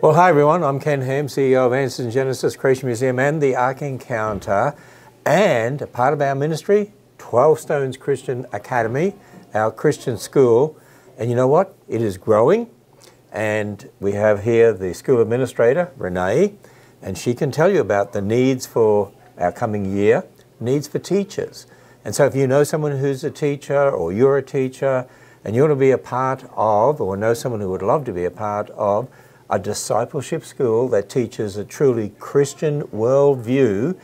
Well, hi everyone. I'm Ken Ham, CEO of Answers in Genesis Creation Museum and the Ark Encounter, and a part of our ministry, 12 Stones Christian Academy, our Christian school. And you know what? It is growing. And we have here the school administrator, Renee, and she can tell you about the needs for our coming year, needs for teachers. And so if you know someone who's a teacher or you're a teacher and you want to be a part of or know someone who would love to be a part of a discipleship school that teaches a truly Christian worldview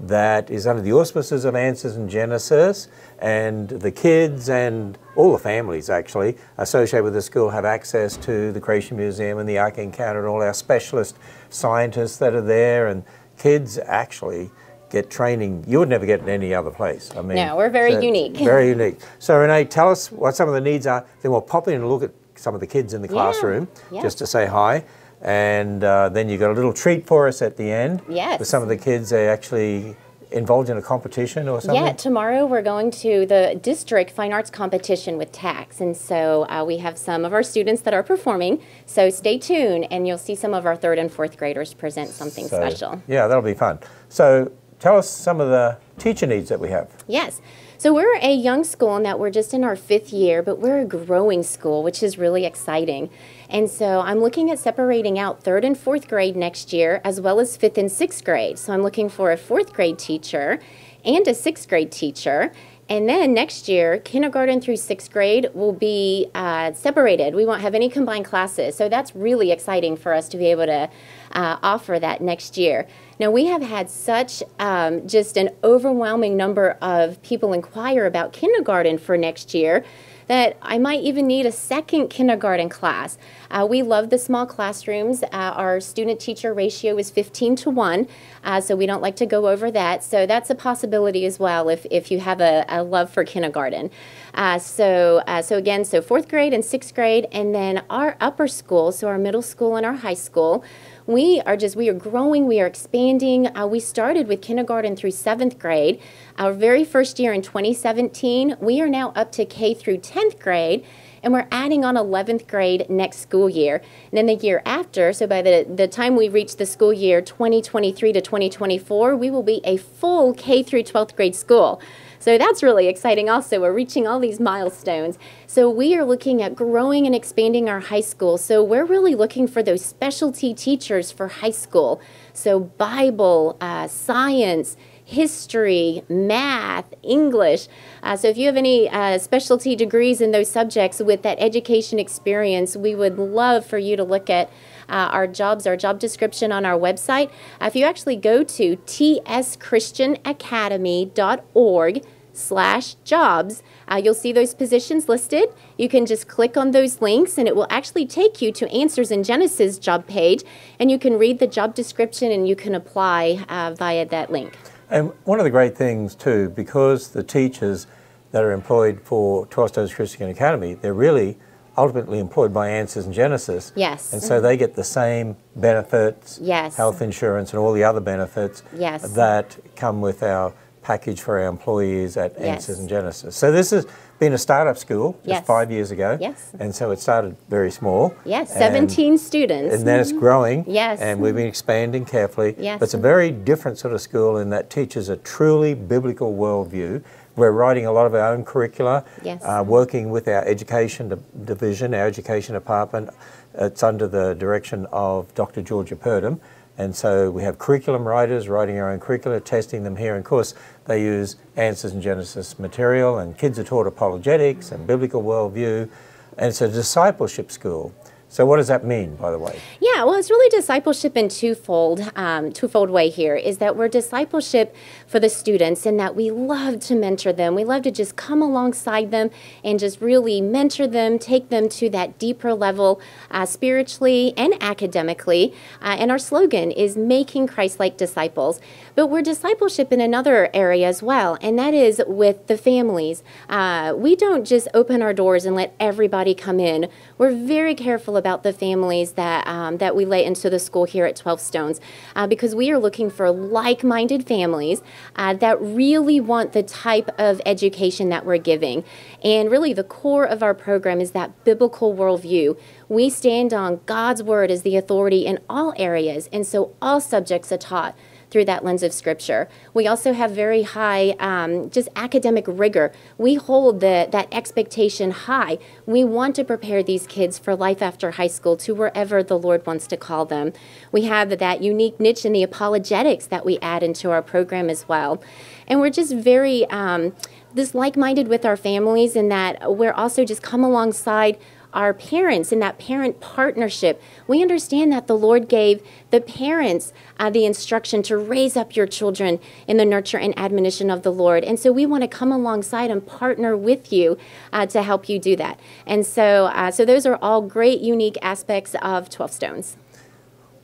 that is under the auspices of Answers in Genesis, and the kids and all the families actually associated with the school have access to the Creation Museum and the Ark Encounter and all our specialist scientists that are there, and kids actually get training you would never get in any other place. I mean, no, we're very so unique. Very unique. So Renee, tell us what some of the needs are. Then we'll pop in and look at some of the kids in the classroom yeah, just to say hi. And uh, then you got a little treat for us at the end. Yes. With some of the kids, they actually involved in a competition or something? Yeah, tomorrow we're going to the district fine arts competition with TAX. And so uh, we have some of our students that are performing. So stay tuned and you'll see some of our third and fourth graders present something so, special. Yeah, that'll be fun. So tell us some of the teacher needs that we have. Yes. So we're a young school in that we're just in our fifth year, but we're a growing school, which is really exciting. And so I'm looking at separating out third and fourth grade next year, as well as fifth and sixth grade. So I'm looking for a fourth grade teacher and a sixth grade teacher. And then next year, kindergarten through sixth grade will be uh, separated. We won't have any combined classes. So that's really exciting for us to be able to uh, offer that next year. Now, we have had such um, just an overwhelming number of people inquire about kindergarten for next year that I might even need a second kindergarten class. Uh, we love the small classrooms. Uh, our student teacher ratio is 15 to 1, uh, so we don't like to go over that. So that's a possibility as well if, if you have a, a love for kindergarten. Uh, so, uh, so again, so fourth grade and sixth grade, and then our upper school, so our middle school and our high school we are just we are growing we are expanding. Uh, we started with kindergarten through seventh grade. Our very first year in 2017 we are now up to k through 10th grade and we're adding on 11th grade next school year. And then the year after so by the, the time we reach the school year 2023 to 2024 we will be a full k through 12th grade school so that's really exciting also. We're reaching all these milestones. So we are looking at growing and expanding our high school. So we're really looking for those specialty teachers for high school. So Bible, uh, science, history, math, English. Uh, so if you have any uh, specialty degrees in those subjects with that education experience, we would love for you to look at uh, our jobs, our job description on our website. Uh, if you actually go to tschristianacademy.org slash jobs, uh, you'll see those positions listed. You can just click on those links and it will actually take you to Answers in Genesis job page and you can read the job description and you can apply uh, via that link. And one of the great things too, because the teachers that are employed for 12 Stones Christian Academy, they're really ultimately employed by Answers and Genesis. Yes. And so they get the same benefits, yes. health insurance and all the other benefits yes. that come with our package for our employees at yes. Answers in Genesis. So this has been a startup school just yes. five years ago. Yes. And so it started very small. Yes, 17 and, students. And then it's growing. Yes. And we've been expanding carefully. Yes. But it's a very different sort of school in that teaches a truly biblical worldview we're writing a lot of our own curricula, yes. uh, working with our education division, our education department. It's under the direction of Dr. Georgia Purdom. And so we have curriculum writers writing our own curricula, testing them here. And of course, they use Answers in Genesis material, and kids are taught apologetics and biblical worldview. And it's a discipleship school. So what does that mean, by the way? Yeah, well, it's really discipleship in twofold, um, twofold way here. Is that we're discipleship for the students, and that we love to mentor them. We love to just come alongside them and just really mentor them, take them to that deeper level, uh, spiritually and academically. Uh, and our slogan is making Christ-like disciples. But we're discipleship in another area as well, and that is with the families. Uh, we don't just open our doors and let everybody come in. We're very careful about the families that um, that we lay into the school here at 12 Stones, uh, because we are looking for like-minded families uh, that really want the type of education that we're giving. And really, the core of our program is that biblical worldview. We stand on God's word as the authority in all areas, and so all subjects are taught through that lens of Scripture. We also have very high, um, just academic rigor. We hold the, that expectation high. We want to prepare these kids for life after high school to wherever the Lord wants to call them. We have that unique niche in the apologetics that we add into our program as well. And we're just very um, this like-minded with our families in that we're also just come alongside our parents in that parent partnership. We understand that the Lord gave the parents uh, the instruction to raise up your children in the nurture and admonition of the Lord. And so we want to come alongside and partner with you uh, to help you do that. And so, uh, so those are all great, unique aspects of 12 Stones.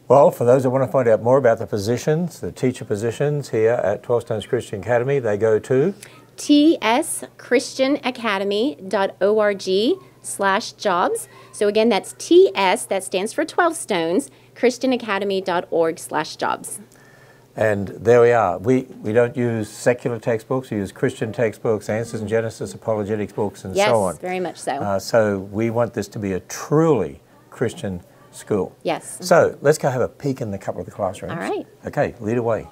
Well, for those that want to find out more about the positions, the teacher positions here at 12 Stones Christian Academy, they go to tschristianacademy.org slash jobs. So again, that's TS, that stands for 12 Stones, christianacademy.org slash jobs. And there we are. We, we don't use secular textbooks, we use Christian textbooks, Answers in Genesis, apologetics books, and yes, so on. Yes, very much so. Uh, so we want this to be a truly Christian school. Yes. So let's go have a peek in a couple of the classrooms. All right. Okay, lead away.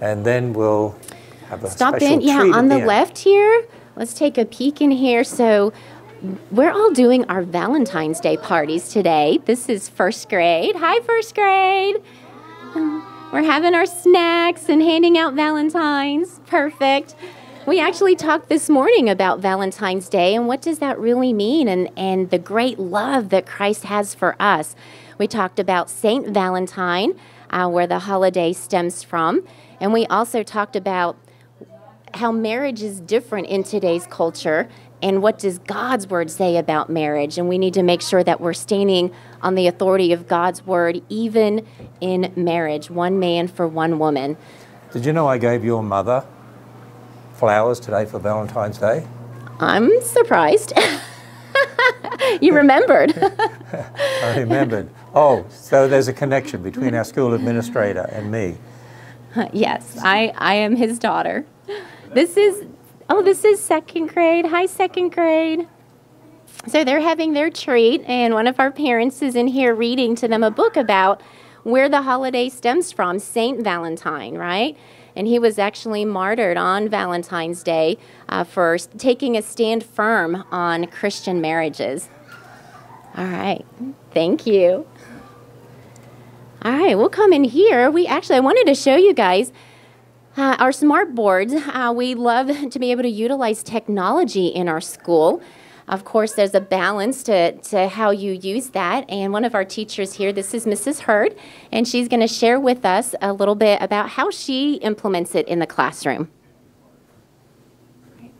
And then we'll have a Stop special in, yeah, on the, end. left here. Let's take a peek in here. So we're all doing our Valentine's Day parties today. This is first grade. Hi, first grade. We're having our snacks and handing out Valentines. Perfect. We actually talked this morning about Valentine's Day and what does that really mean and, and the great love that Christ has for us. We talked about Saint Valentine, uh, where the holiday stems from. And we also talked about how marriage is different in today's culture and what does God's word say about marriage. And we need to make sure that we're standing on the authority of God's word, even in marriage, one man for one woman. Did you know I gave your mother flowers today for Valentine's Day? I'm surprised. you remembered. I remembered. Oh, so there's a connection between our school administrator and me. yes, I, I am his daughter. This is, oh, this is second grade. Hi, second grade. So they're having their treat, and one of our parents is in here reading to them a book about where the holiday stems from, Saint Valentine, right? And he was actually martyred on Valentine's Day uh, for taking a stand firm on Christian marriages. All right, thank you. All right, we'll come in here. We actually, I wanted to show you guys uh, our smart boards. Uh, we love to be able to utilize technology in our school. Of course, there's a balance to, to how you use that. And one of our teachers here, this is Mrs. Hurd, and she's going to share with us a little bit about how she implements it in the classroom.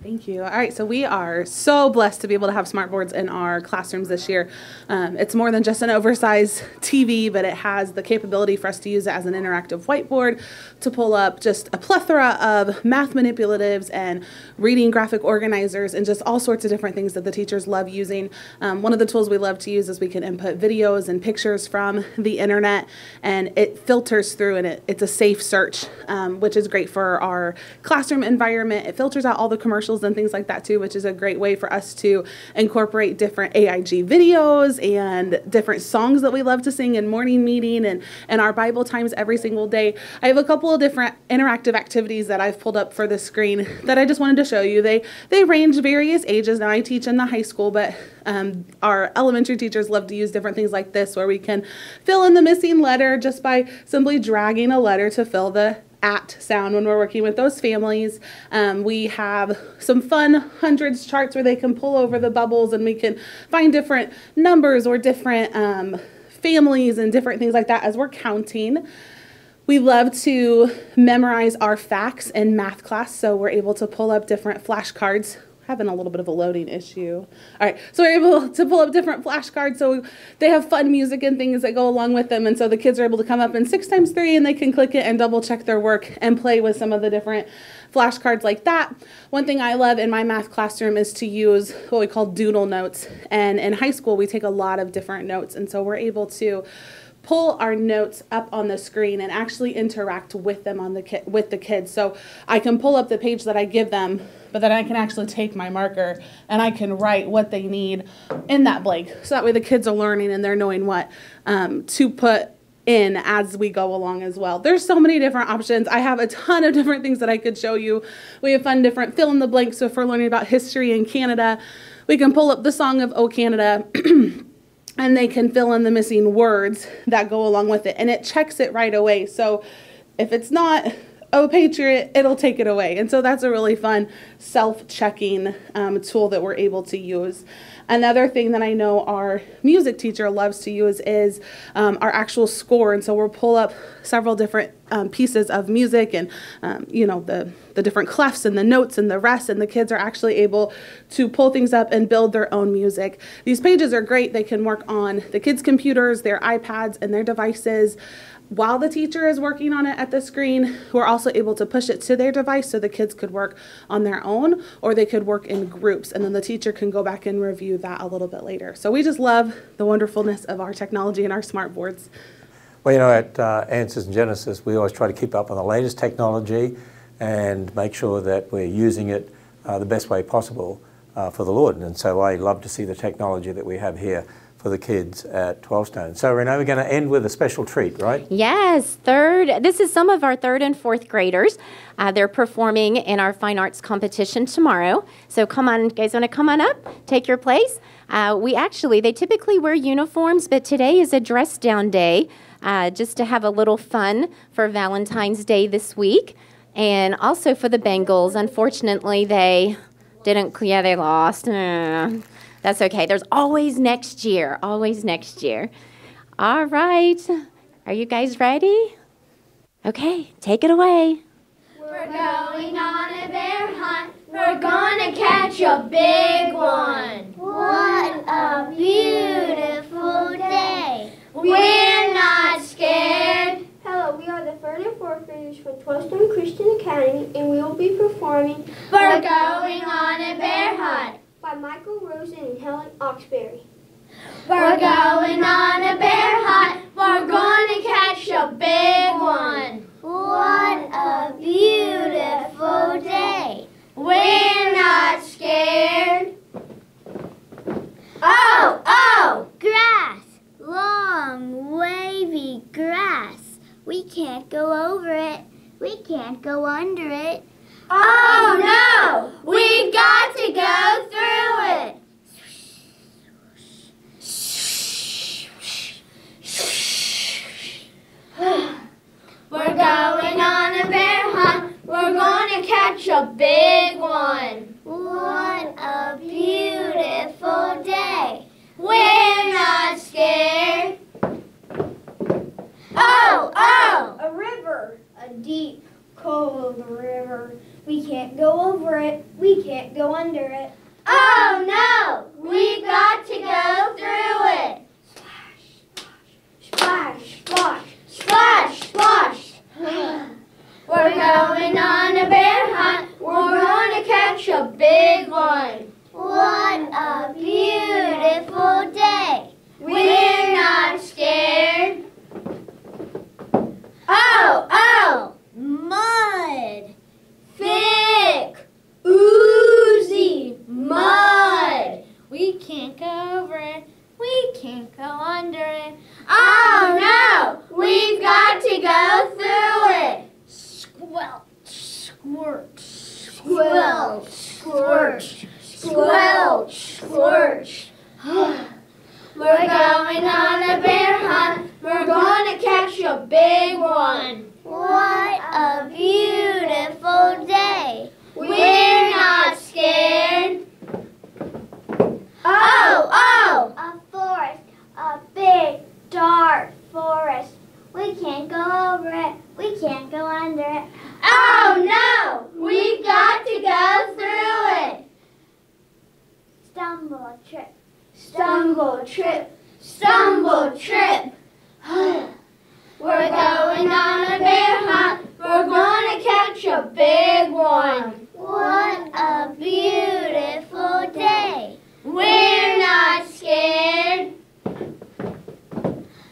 Thank you. All right, so we are so blessed to be able to have smart boards in our classrooms this year. Um, it's more than just an oversized TV, but it has the capability for us to use it as an interactive whiteboard to pull up just a plethora of math manipulatives and reading graphic organizers and just all sorts of different things that the teachers love using. Um, one of the tools we love to use is we can input videos and pictures from the internet, and it filters through and it, it's a safe search, um, which is great for our classroom environment. It filters out all the commercials and things like that too, which is a great way for us to incorporate different AIG videos and different songs that we love to sing in morning meeting and, and our Bible times every single day. I have a couple of different interactive activities that I've pulled up for the screen that I just wanted to show you. They they range various ages. Now I teach in the high school, but um, our elementary teachers love to use different things like this where we can fill in the missing letter just by simply dragging a letter to fill the at sound when we're working with those families. Um, we have some fun hundreds charts where they can pull over the bubbles and we can find different numbers or different um, families and different things like that as we're counting. We love to memorize our facts in math class, so we're able to pull up different flashcards having a little bit of a loading issue. All right, so we're able to pull up different flashcards. So they have fun music and things that go along with them. And so the kids are able to come up in six times three and they can click it and double check their work and play with some of the different flashcards like that. One thing I love in my math classroom is to use what we call doodle notes. And in high school, we take a lot of different notes. And so we're able to pull our notes up on the screen and actually interact with them on the ki- with the kids. So I can pull up the page that I give them, but then I can actually take my marker and I can write what they need in that blank. So that way the kids are learning and they're knowing what um, to put in as we go along as well. There's so many different options. I have a ton of different things that I could show you. We have fun different fill in the blanks. So if we're learning about history in Canada, we can pull up the song of O Canada. and they can fill in the missing words that go along with it and it checks it right away. So if it's not oh patriot it'll take it away. And so that's a really fun self-checking um, tool that we're able to use another thing that i know our music teacher loves to use is um, our actual score. And so we'll pull up several different um, pieces of music and um, you know the the different clefs and the notes and the rest. And the kids are actually able to pull things up and build their own music. These pages are great. They can work on the kids computers their ipads and their devices while the teacher is working on it at the screen, we're also able to push it to their device so the kids could work on their own or they could work in groups and then the teacher can go back and review that a little bit later. So we just love the wonderfulness of our technology and our smart boards. Well, you know, at uh, Answers in Genesis, we always try to keep up on the latest technology and make sure that we're using it uh, the best way possible uh, for the Lord. And so I love to see the technology that we have here for the kids at 12 Stone. So, Renee, we're going to end with a special treat, right? Yes, third. This is some of our third and fourth graders. Uh, they're performing in our fine arts competition tomorrow. So, come on, guys, want to come on up, take your place. Uh, we actually, they typically wear uniforms, but today is a dress down day uh, just to have a little fun for Valentine's Day this week. And also for the Bengals. Unfortunately, they didn't, yeah, they lost. That's okay. There's always next year, always next year. All right. Are you guys ready? Okay, take it away. We're going on a bear hunt. We're gonna catch a big one. What a beautiful day. We're not scared. Hello, we are the third and fourth graders from 12 Stone Christian Academy, and we will be performing We're going on a bear hunt. By Michael Rosen and Helen Oxenbury. We're going on a bear hunt. We're gonna catch a big one. What a beautiful day. We're not scared. Oh, oh! Grass, long, wavy grass. We can't go over it. We can't go under it. Oh no! We've got to go through it. We're going on a bear hunt. We're going to catch a big one. What a beautiful day. We're not scared. Oh, oh! A river, a deep, cold river. We can't go over it. We can't go under it. Oh no! We've got to go through it. Splash, splash. Splash, splash. We're going on a bear hunt. We're going to catch a big one. What a beautiful day. We're not scared. Oh, oh! Mud. Thick. Oozy. Mud. We can't go over it. We can't go under it. Oh no! We've got to go through it. Squelch. Squirt. Squelch. Squirt. Squelch. Squirch. We're going on a bear hunt. We're going to catch a big one. Oh, oh! A forest, a big, dark forest. We can't go over it, we can't go under it. Oh no! We've got to go through it! Stumble, trip, stumble, trip, stumble, trip. We're going on a bear hunt, we're gonna catch a big one.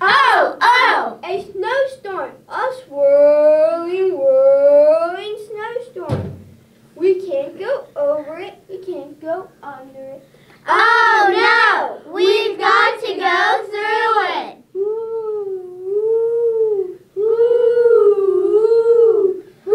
Oh, oh! A snowstorm, a swirling, whirling snowstorm. We can't go over it, we can't go under it. Oh no! We've got to go through it. Ooh, ooh, ooh, ooh.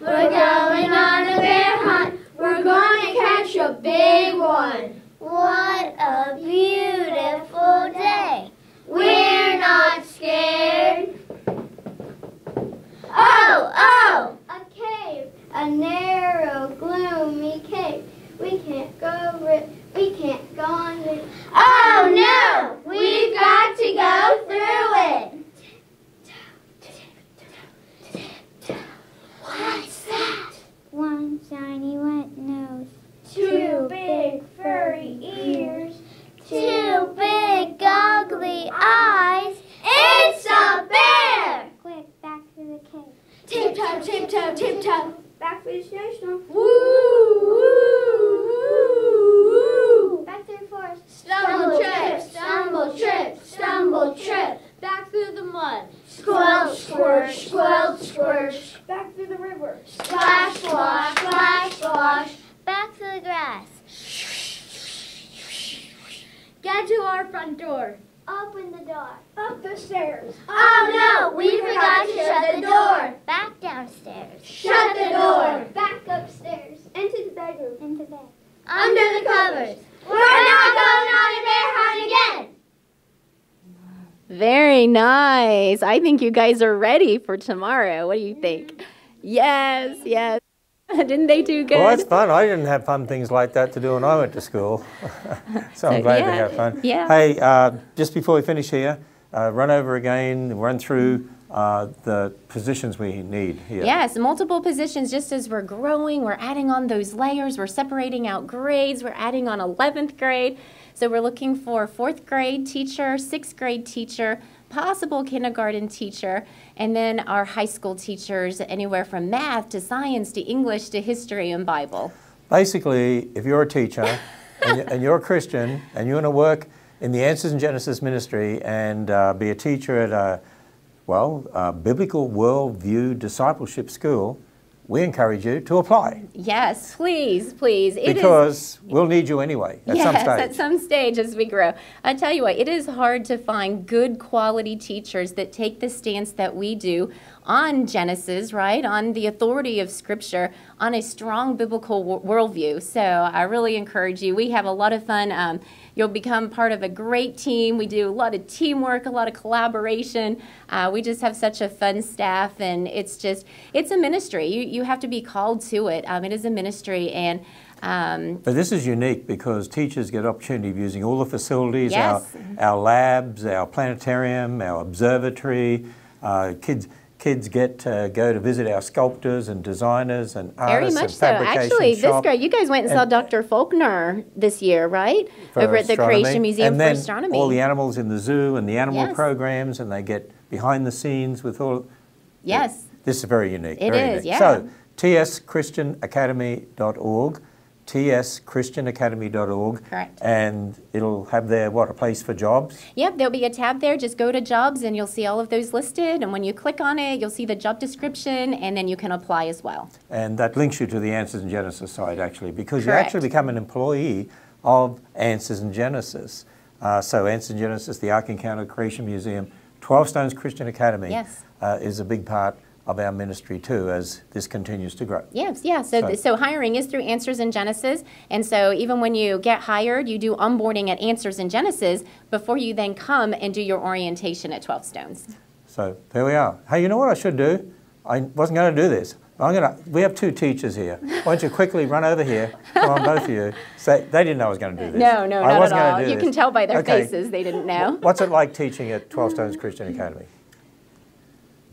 We're going on a bear hunt. We're gonna catch a big one. What a beautiful day. We're not scared. Oh, oh! A cave, a narrow, gloomy cave. We can't go over it, we can't go under it. Oh no! We've got to go through it. What's that? One shiny wet nose. Two big furry ears. Two big goggly eyes. It's a bear! Quick, back to the cave. Tiptoe, tiptoe. Back for the snowstorm. Woo, woo. Back through the forest. Stumble, trip, stumble, trip, stumble, trip. Back through the mud. Squelch, squirch, squelch, squirch. Back through the river. Splash, splash, splash, splash. Back to the grass. Get to our front door. Open the door. Up the stairs. Oh no! We forgot to shut the door. Back downstairs. Shut the door. Back upstairs. Into the bedroom. Bed. Under the covers. We're not going on a bear hunt again. Very nice. I think you guys are ready for tomorrow. What do you think? Yes, yes. Didn't they do good? Well, that's fun. I didn't have fun things like that to do when I went to school. so I'm So, glad yeah, to have fun. yeah. Hey, uh, just before we finish here, uh, run over again, run through uh, the positions we need here. Yes, multiple positions just as we're growing, we're adding on those layers, we're separating out grades, we're adding on 11th grade. So we're looking for fourth grade teacher, sixth grade teacher, possible kindergarten teacher, and then our high school teachers, anywhere from math to science to English to history and Bible. Basically, if you're a teacher and, you- and you're a Christian and you want to work in the Answers in Genesis ministry and uh, be a teacher at a, well, a biblical worldview discipleship school, we encourage you to apply Yes, please, please. It is- because we'll need you anyway at yes, some stage. at some stage as we grow. I tell you what, it is hard to find good quality teachers that take the stance that we do on Genesis, right? On the authority of Scripture, on a strong biblical wo- worldview. So I really encourage you. We have a lot of fun. Um, you'll become part of a great team. We do a lot of teamwork, a lot of collaboration. Uh, we just have such a fun staff, and it's just it's a ministry. You you have to be called to it. Um, it is a ministry, and um, But this is unique because teachers get opportunity of using all the facilities, Yes. our, our labs, our planetarium, our observatory. Uh, kids kids get to go to visit our sculptors and designers and artists Very much and so. Actually, this shop great. You guys went and, saw Dr. Faulkner this year, right? Over at the. Creation Museum and for then Astronomy. all the animals in the zoo and the animal Yes. programs, and they get behind the scenes with all. yes. This is very unique. It very is, unique. yeah. So, tschristianacademy.org, tschristianacademy.org. Correct. And it'll have there, what, a place for jobs? Yep, there'll be a tab there. Just go to jobs and you'll see all of those listed. And when you click on it, you'll see the job description and then you can apply as well. And that links you to the Answers in Genesis site, actually, because Correct. you actually become an employee of Answers in Genesis. Uh, so, Answers in Genesis, the Ark Encounter Creation Museum, 12 Stones Christian Academy Yes. uh, is a big part of our ministry too as this continues to grow. Yes, yeah. So, So- th- so hiring is through Answers in Genesis, and so even when you get hired, you do onboarding at Answers in Genesis before you then come and do your orientation at Twelve Stones. So there we are. Hey, you know what I should do? I wasn't going to do this. I'm going to. We have two teachers here. Why don't you quickly run over here? Come on, both of you. Say they didn't know I was going to do this. No, no, I not at all. You this. can tell by their Okay. faces they didn't know. What's it like teaching at 12 Stones Christian Academy?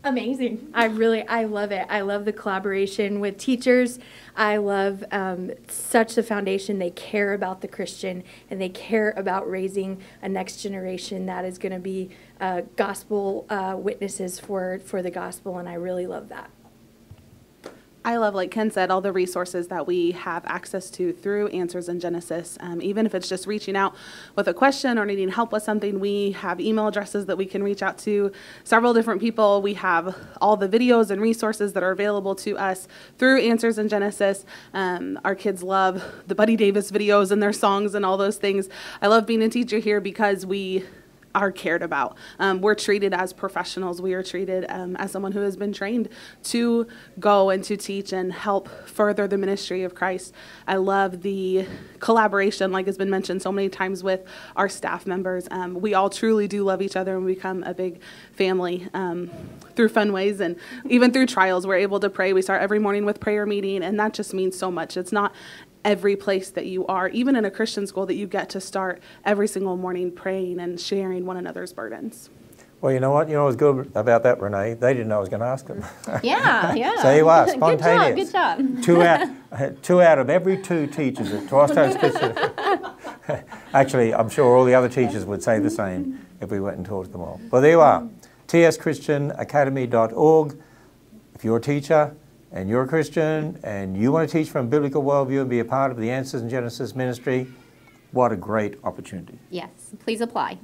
Amazing. I really, I love it. I love the collaboration with teachers. I love um, such the foundation. They care about the Christian and they care about raising a next generation that is going to be uh, gospel uh, witnesses for, for the gospel. And I really love that. I love, like Ken said, all the resources that we have access to through Answers in Genesis. Um, even if it's just reaching out with a question or needing help with something, we have email addresses that we can reach out to several different people. We have all the videos and resources that are available to us through Answers in Genesis. Um, our kids love the Buddy Davis videos and their songs and all those things. I love being a teacher here because we are cared about. Um, we're treated as professionals. We are treated um, as someone who has been trained to go and to teach and help further the ministry of Christ. I love the collaboration, like has been mentioned so many times with our staff members. Um, we all truly do love each other and we become a big family um, through fun ways and even through trials. We're able to pray. We start every morning with prayer meeting, and that just means so much. It's not every place that you are, even in a Christian school, that you get to start every single morning praying and sharing one another's burdens. Well, you know what? You know what's good about that, Renee? They didn't know I was going to ask them. Yeah, yeah. so you are spontaneous. good job, good job. two out, two out of every two teachers at Twelve Stones Christian. Actually, I'm sure all the other teachers would say the same if we went and taught them all. Well, there you are. tschristianacademy.org. If you're a teacher, and you're a Christian and you want to teach from a biblical worldview and be a part of the Answers in Genesis ministry, what a great opportunity. Yes, please apply.